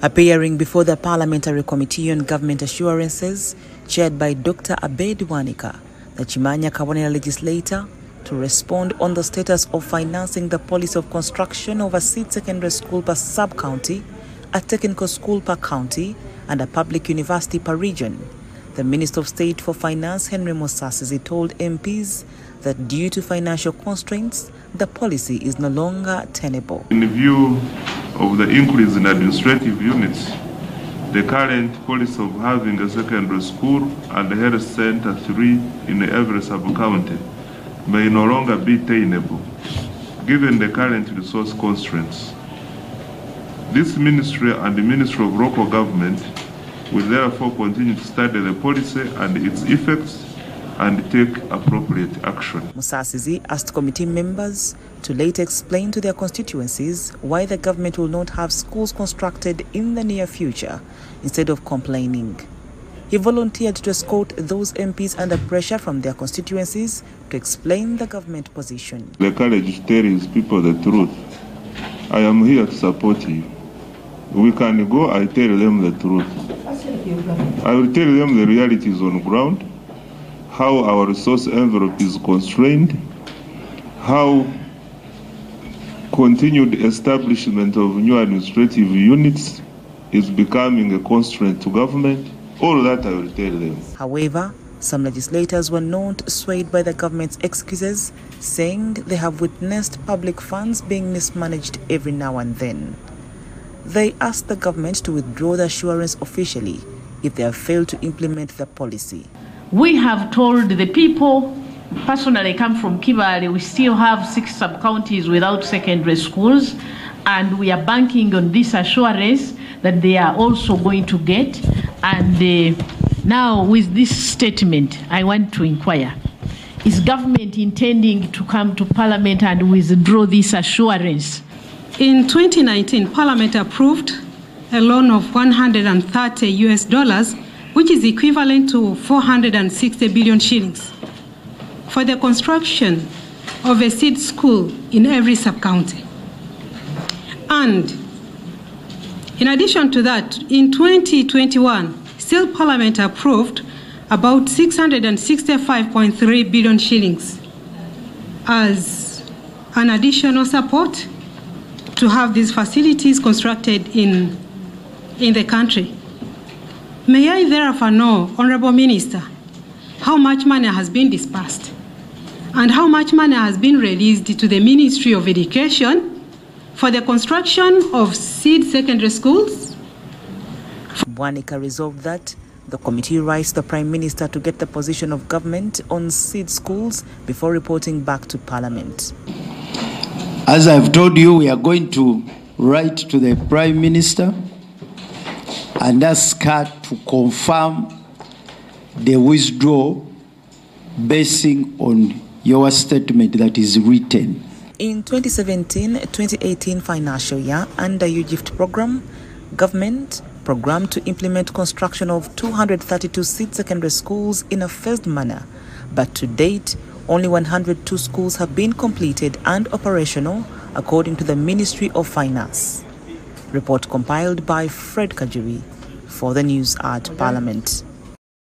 Appearing before the Parliamentary Committee on Government Assurances, chaired by Dr. Abed Bwanika, the Kimanya Kabonera legislator, to respond on the status of financing the policy of construction of a seed secondary school per sub-county, a technical school per county, and a public university per region. The Minister of State for Finance, Henry Musasizi, told MPs that due to financial constraints, the policy is no longer tenable. In view of the increase in administrative units, the current policy of having a secondary school and a health center three in every sub-county may no longer be tenable, given the current resource constraints. This ministry and the Ministry of Local Government will therefore continue to study the policy and its effects and take appropriate action. Musasizi asked committee members to later explain to their constituencies why the government will not have schools constructed in the near future instead of complaining. He volunteered to escort those MPs under pressure from their constituencies to explain the government position. The courage to tell his people the truth. I am here to support you. We can go, I tell them the truth. I will tell them the realities on ground, how our resource envelope is constrained, how continued establishment of new administrative units is becoming a constraint to government. All that I will tell them. However, some legislators were not swayed by the government's excuses, saying they have witnessed public funds being mismanaged every now and then. They asked the government to withdraw the assurance officially if they have failed to implement the policy. We have told the people, personally I come from Kibale, we still have six sub-counties without secondary schools, and we are banking on this assurance that they are also going to get. And uh, now with this statement, I want to inquire, is government intending to come to parliament and withdraw this assurance? In 2019, Parliament approved a loan of 130 US dollars, which is equivalent to 460 billion shillings, for the construction of a seed school in every sub-county. And in addition to that, in 2021, still Parliament approved about 665.3 billion shillings as an additional support to have these facilities constructed in, in the country. May I therefore know, Honorable Minister, how much money has been disbursed and how much money has been released to the Ministry of Education for the construction of seed secondary schools? Bwanika resolved that the committee writes the Prime Minister to get the position of government on seed schools before reporting back to Parliament. As I've told you, we are going to write to the Prime Minister and ask her to confirm the withdrawal basing on your statement that is written. In 2017-2018 financial year, under UGIFT program, government programmed to implement construction of 232 seed secondary schools in a phased manner, but to date, only 102 schools have been completed and operational, according to the Ministry of Finance. Report compiled by Fred Kajuri for the news at Parliament.